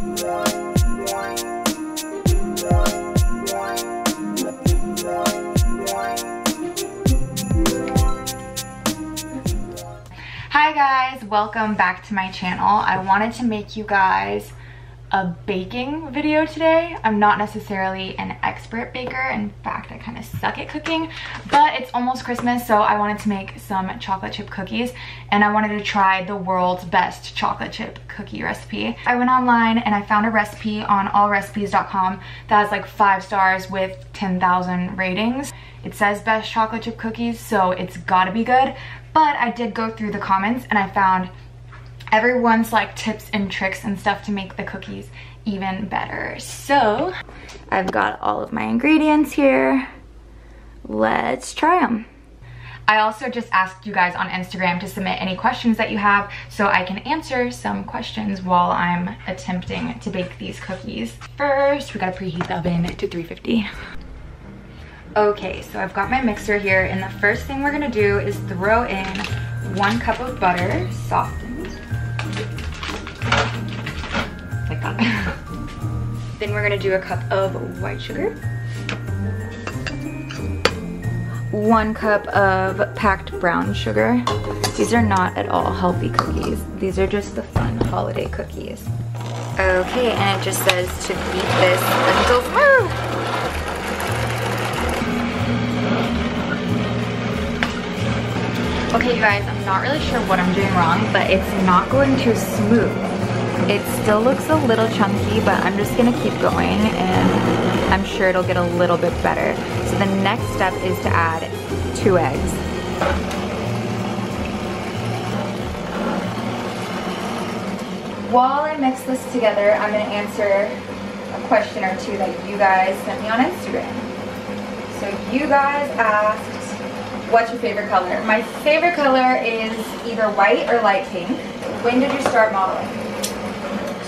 Hi guys, welcome back to my channel. I wanted to make you guys a baking video today. I'm not necessarily an expert baker. In fact, I kind of suck at cooking, but it's almost Christmas, so I wanted to make some chocolate chip cookies and I wanted to try the world's best chocolate chip cookie recipe. I went online and I found a recipe on allrecipes.com that has like five stars with 10,000 ratings. It says best chocolate chip cookies, so it's gotta be good. But I did go through the comments and I found everyone's like tips and tricks and stuff to make the cookies even better. So I've got all of my ingredients here. Let's try them. I also just asked you guys on Instagram to submit any questions that you have so I can answer some questions while I'm attempting to bake these cookies. First, we gotta preheat the oven to 350. Okay, so I've got my mixer here and the first thing we're gonna do is throw in one cup of butter, softened. then we're gonna do a cup of white sugar. One cup of packed brown sugar. These are not at all healthy cookies. These are just the fun holiday cookies. Okay, and it just says to beat this until smooth. Okay, you guys, I'm not really sure what I'm doing wrong, but it's not going too smooth. It still looks a little chunky, but I'm just gonna keep going and I'm sure it'll get a little bit better. So the next step is to add two eggs. While I mix this together, I'm gonna answer a question or two that you guys sent me on Instagram. So you guys asked, What's your favorite color? My favorite color is either white or light pink. When did you start modeling?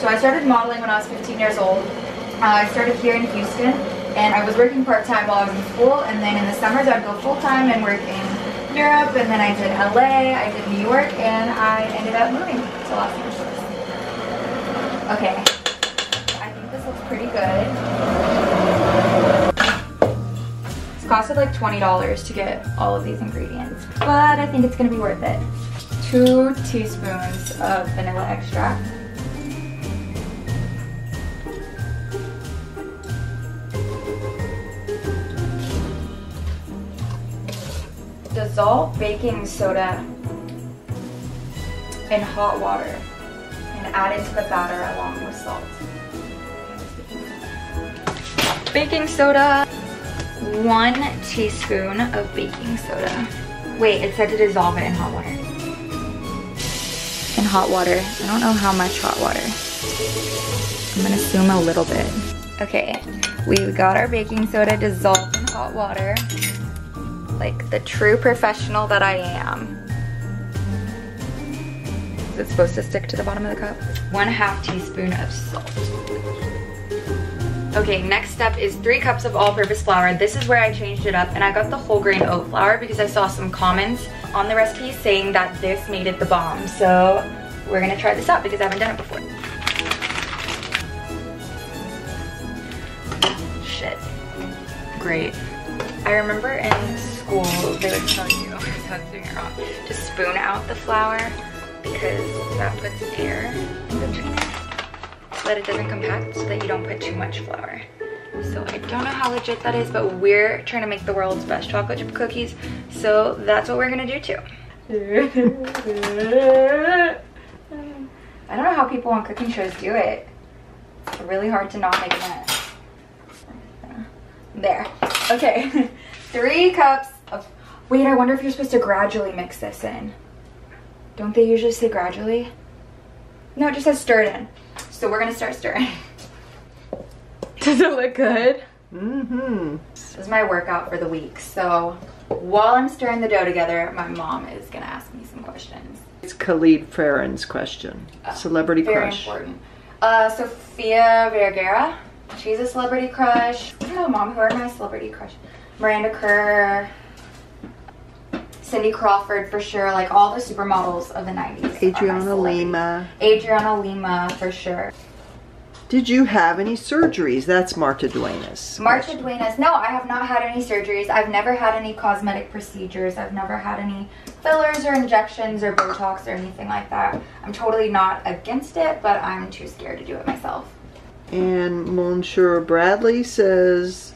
So I started modeling when I was 15 years old. Uh, I started here in Houston and I was working part-time while I was in school and then in the summers I'd go full-time and work in Europe and then I did LA, I did New York and I ended up moving to Los Angeles. Okay, I think this looks pretty good It costed like $20 to get all of these ingredients, but I think it's gonna be worth it. Two teaspoons of vanilla extract. Dissolve baking soda in hot water and add it to the batter along with salt. Baking soda one teaspoon of baking soda. Wait, it said to dissolve it in hot water. In hot water. I don't know how much hot water. I'm gonna assume a little bit. Okay, we've got our baking soda dissolved in hot water. Like the true professional that I am. Is it supposed to stick to the bottom of the cup? One half teaspoon of salt. Okay, next step is three cups of all-purpose flour. This is where I changed it up and I got the whole grain oat flour because I saw some comments on the recipe saying that this made it the bomb. So we're gonna try this out because I haven't done it before. Shit. Great. I remember in school they would tell you, doing it wrong, to spoon out the flour because that puts air in between it so that it doesn't compact so that you don't put too much flour. So I don't know how legit that is, but we're trying to make the world's best chocolate chip cookies. So that's what we're gonna do too. I don't know how people on cooking shows do it. It's really hard to not make a mess. There. Okay. Three cups of... Wait, I wonder if you're supposed to gradually mix this in. Don't they usually say gradually? No, it just says stir it in. So we're gonna start stirring. Does it look good? Mm-hmm. This is my workout for the week. So while I'm stirring the dough together, my mom is gonna ask me some questions. It's Khalid Farron's question. Uh, celebrity very crush. Very important. Uh, Sofia Vergara. She's a celebrity crush. I don't know, mom, who are my celebrity crush? Miranda Kerr. Cindy Crawford for sure, like all the supermodels of the 90s. Adriana Lima. Adriana Lima for sure. Did you have any surgeries? That's Marta Duenas. Marta Duenas. No, I have not had any surgeries. I've never had any cosmetic procedures. I've never had any fillers or injections or Botox or anything like that. I'm totally not against it, but I'm too scared to do it myself. And Monsieur Bradley says,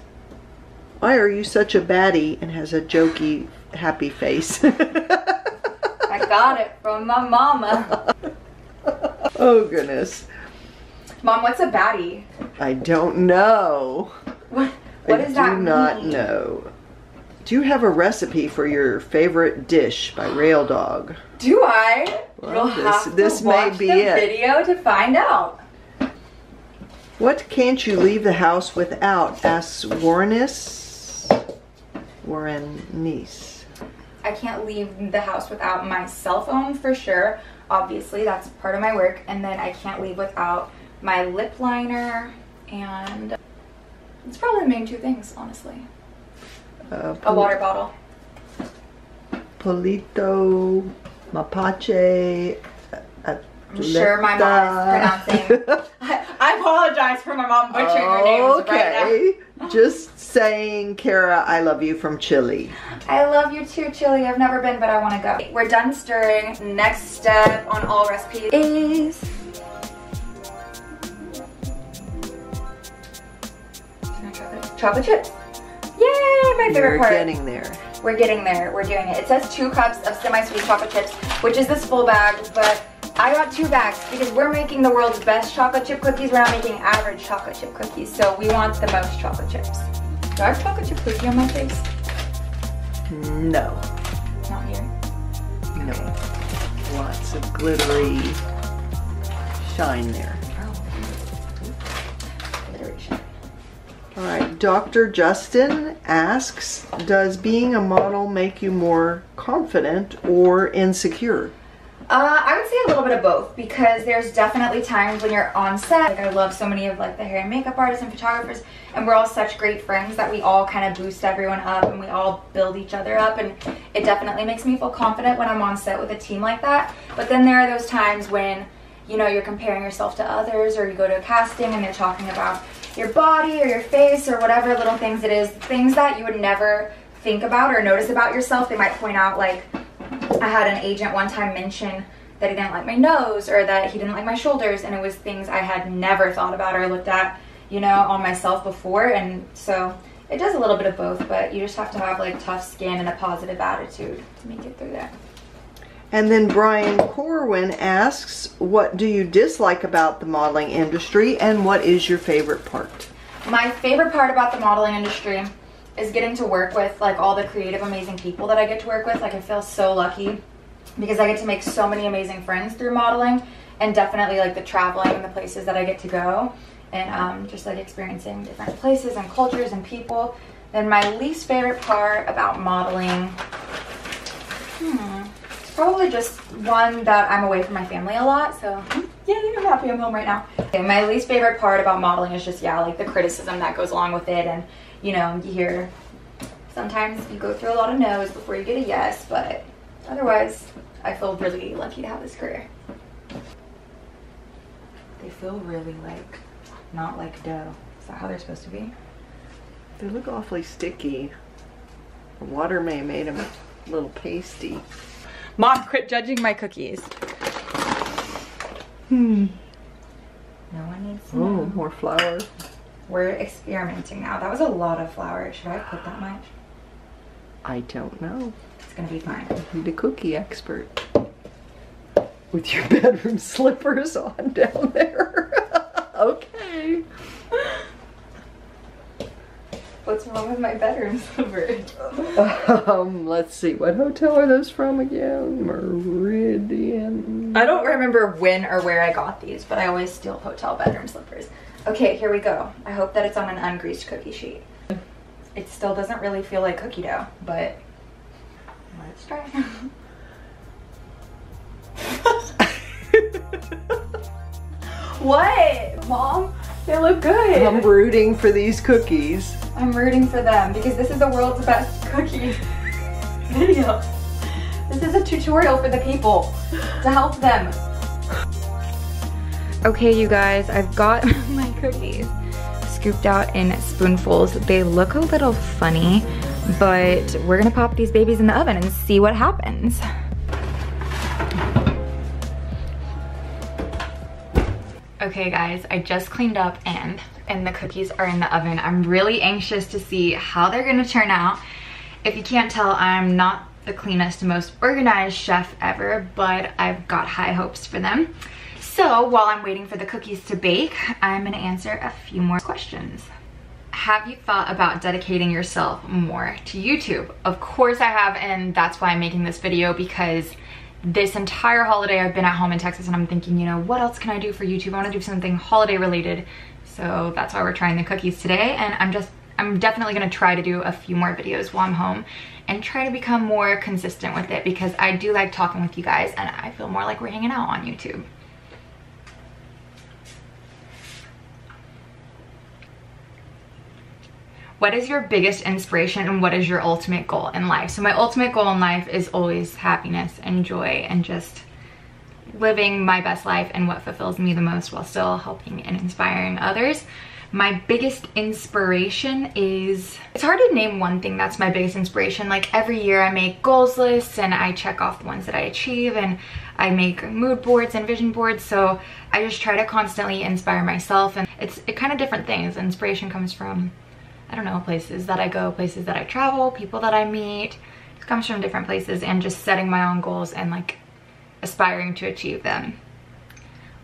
Why are you such a baddie? And has a jokey, happy face. I got it from my mama. oh, goodness. Mom, what's a baddie? I don't know. What, what I does that do not mean? know. Do you have a recipe for your favorite dish by Rail Dog? Do I? Well, You'll this- have this to may watch be the it. video to find out. What can't you leave the house without? asks Warrenis. Warren Niece. I can't leave the house without my cell phone for sure. Obviously, that's part of my work. And then I can't leave without my lip liner and it's probably the main two things, honestly. Uh, A water bottle. Polito Mapache. I'm sure my mom is pronouncing. I, I apologize for my mom butchering her names right Okay. Just saying, Kara, I love you from Chile. I love you too, Chile. I've never been, but I want to go. We're done stirring. Next step on all recipes is chocolate, chocolate chips. Yay! My favorite You're part. getting there. We're getting there. We're doing it. It says two cups of semi-sweet chocolate chips, which is this full bag, but I got two bags because we're making the world's best chocolate chip cookies. We're not making average chocolate chip cookies, so we want the most chocolate chips. Do I have chocolate chip cookie on my face? No. Not here. No. Lots of glittery shine there. Oh. Alliteration. All right, Dr. Justin asks, does being a model make you more confident or insecure? Uh, I would say a little bit of both because there's definitely times when you're on set. Like I love so many of like the hair and makeup artists and photographers, and we're all such great friends that we all kind of boost everyone up and we all build each other up. And it definitely makes me feel confident when I'm on set with a team like that. But then there are those times when you know you're comparing yourself to others, or you go to a casting and they're talking about your body or your face or whatever little things it is, things that you would never think about or notice about yourself. They might point out like I had an agent one time mention that he didn't like my nose or that he didn't like my shoulders, and it was things I had never thought about or looked at, you know, on myself before. And so it does a little bit of both, but you just have to have like tough skin and a positive attitude to make it through there. And then Brian Corwin asks, what do you dislike about the modeling industry and what is your favorite part? My favorite part about the modeling industry is getting to work with like all the creative, amazing people that I get to work with. Like I feel so lucky because I get to make so many amazing friends through modeling, and definitely like the traveling and the places that I get to go, and um, just like experiencing different places and cultures and people. Then my least favorite part about modeling, hmm, it's probably just one that I'm away from my family a lot. So yeah, I'm happy I'm home right now. Okay, my least favorite part about modeling is just yeah, like the criticism that goes along with it, and you know, you hear sometimes you go through a lot of no's before you get a yes, but otherwise, I feel really lucky to have this career. They feel really like not like dough. Is that how they're supposed to be? They look awfully sticky. The water may have made them a little pasty. Mom, quit judging my cookies. Hmm. No one needs to Oh, more flour. We're experimenting now. That was a lot of flour. Should I put that much? I don't know. It's gonna be fine. You're the cookie expert. With your bedroom slippers on down there. okay. What's wrong with my bedroom slippers? Um, let's see. What hotel are those from again? Meridian. I don't remember when or where I got these, but I always steal hotel bedroom slippers. Okay, here we go. I hope that it's on an ungreased cookie sheet. It still doesn't really feel like cookie dough, but let's try. what? Mom, they look good. I'm rooting for these cookies. I'm rooting for them because this is the world's best cookie video. This is a tutorial for the people to help them. Okay, you guys, I've got my cookies scooped out in spoonfuls. They look a little funny, but we're gonna pop these babies in the oven and see what happens. Okay guys, I just cleaned up and, and the cookies are in the oven. I'm really anxious to see how they're gonna turn out. If you can't tell, I'm not the cleanest, most organized chef ever, but I've got high hopes for them. So while I'm waiting for the cookies to bake, I'm gonna answer a few more questions. Have you thought about dedicating yourself more to YouTube? Of course I have, and that's why I'm making this video because this entire holiday I've been at home in Texas and I'm thinking, you know, what else can I do for YouTube? I wanna do something holiday related. So that's why we're trying the cookies today. And I'm just, I'm definitely gonna try to do a few more videos while I'm home and try to become more consistent with it because I do like talking with you guys and I feel more like we're hanging out on YouTube. What is your biggest inspiration and what is your ultimate goal in life? So my ultimate goal in life is always happiness and joy and just living my best life and what fulfills me the most while still helping and inspiring others. My biggest inspiration is, it's hard to name one thing that's my biggest inspiration. Like every year I make goals lists and I check off the ones that I achieve and I make mood boards and vision boards. So I just try to constantly inspire myself and it's it kind of different things. Inspiration comes from I don't know, places that I go, places that I travel, people that I meet. It comes from different places and just setting my own goals and like aspiring to achieve them.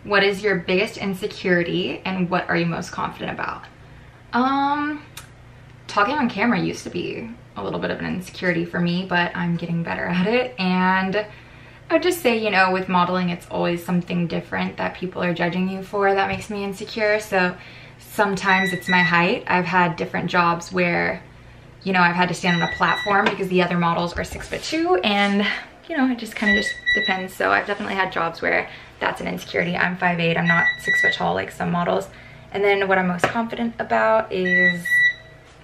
What is your biggest insecurity and what are you most confident about? Um, talking on camera used to be a little bit of an insecurity for me, but I'm getting better at it. And I would just say, you know, with modeling, it's always something different that people are judging you for that makes me insecure. So Sometimes it's my height. I've had different jobs where, you know, I've had to stand on a platform because the other models are six foot two and you know, it just kind of just depends. So I've definitely had jobs where that's an insecurity. I'm 5'8", I'm not six foot tall like some models. And then what I'm most confident about is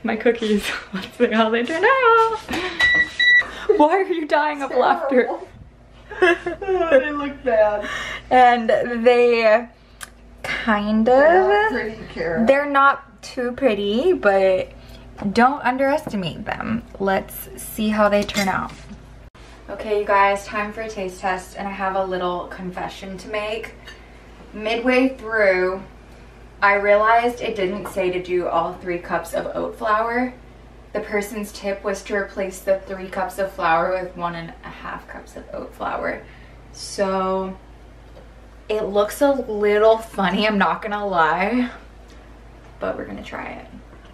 my cookies. Let's see how they turn out. Why are you dying of laughter? they look bad. And they kind of. Pretty, They're not too pretty, but don't underestimate them. Let's see how they turn out. Okay, you guys, time for a taste test, and I have a little confession to make. Midway through, I realized it didn't say to do all three cups of oat flour. The person's tip was to replace the three cups of flour with one and a half cups of oat flour. So it looks a little funny, I'm not gonna lie, but we're gonna try it.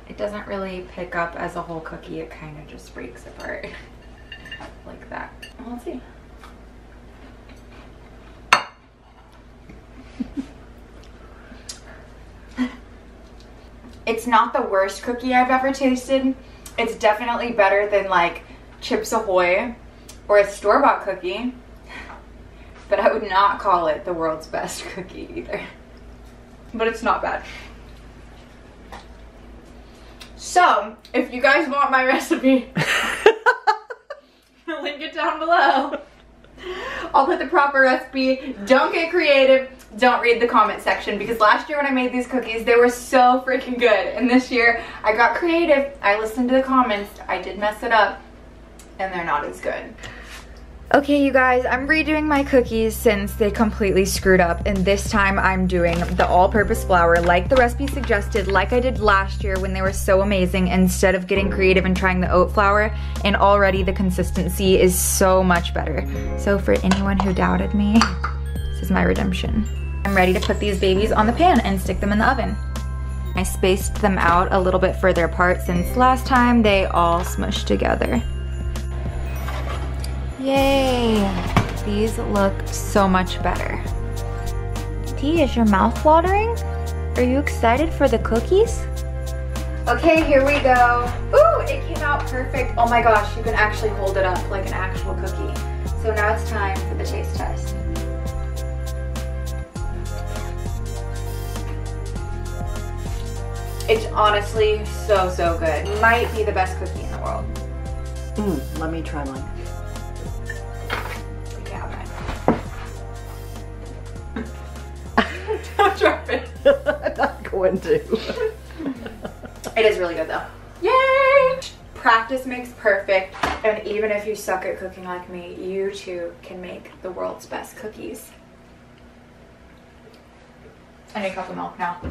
It doesn't really pick up as a whole cookie, it kind of just breaks apart like that. Let's see. it's not the worst cookie I've ever tasted. It's definitely better than like Chips Ahoy or a store-bought cookie but I would not call it the world's best cookie either. But it's not bad. So, if you guys want my recipe, link it down below. I'll put the proper recipe. Don't get creative. Don't read the comment section because last year when I made these cookies, they were so freaking good. And this year, I got creative. I listened to the comments. I did mess it up and they're not as good. Okay, you guys, I'm redoing my cookies since they completely screwed up, and this time I'm doing the all-purpose flour like the recipe suggested, like I did last year when they were so amazing, instead of getting creative and trying the oat flour, and already the consistency is so much better. So for anyone who doubted me, this is my redemption. I'm ready to put these babies on the pan and stick them in the oven. I spaced them out a little bit further apart since last time they all smushed together. Yay! These look so much better. T, is your mouth watering? Are you excited for the cookies? Okay, here we go. Ooh, it came out perfect. Oh my gosh, you can actually hold it up like an actual cookie. So now it's time for the taste test. It's honestly so, so good. Might be the best cookie in the world. Mm, let me try mine. Don't going to. It is really good though. Yay! Practice makes perfect, and even if you suck at cooking like me, you too can make the world's best cookies. I need a cup of milk now.